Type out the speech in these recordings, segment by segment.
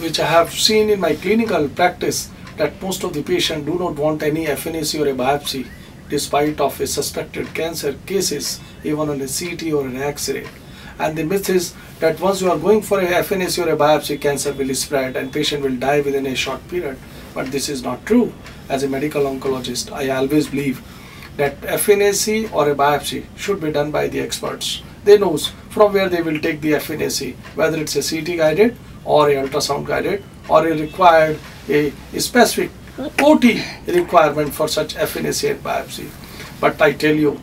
which I have seen in my clinical practice that most of the patients do not want any FNAC or a biopsy despite of a suspected cancer cases even on a CT or an X-ray. And the myth is that once you are going for a FNAC or a biopsy, cancer will spread and patient will die within a short period. But this is not true. As a medical oncologist, I always believe that FNAC or a biopsy should be done by the experts. They knows from where they will take the FNAC, whether it's a CT guided or a ultrasound guided or a required a, a specific OT requirement for such FNAC and biopsy. But I tell you,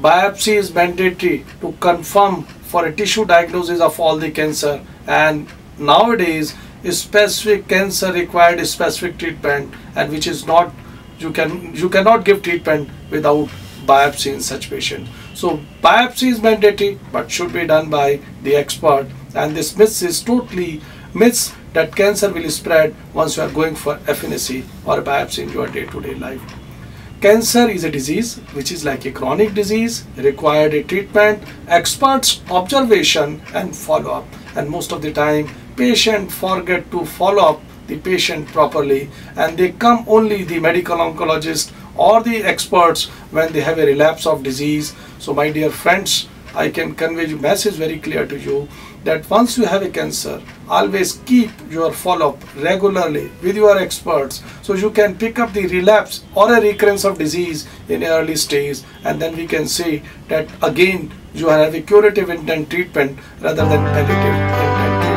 biopsy is mandatory to confirm for a tissue diagnosis of all the cancer and nowadays specific cancer required specific treatment and which is not you can you cannot give treatment without biopsy in such patient so biopsy is mandatory but should be done by the expert and this myth is totally myths that cancer will spread once you are going for FNAC or biopsy in your day-to-day -day life. Cancer is a disease which is like a chronic disease, required a treatment, experts observation and follow-up and most of the time patient forget to follow up the patient properly and they come only the medical oncologist or the experts when they have a relapse of disease. So my dear friends, I can convey the message very clear to you that once you have a cancer, always keep your follow-up regularly with your experts so you can pick up the relapse or a recurrence of disease in early stage. And then we can say that again you have a curative intent treatment rather than palliative intent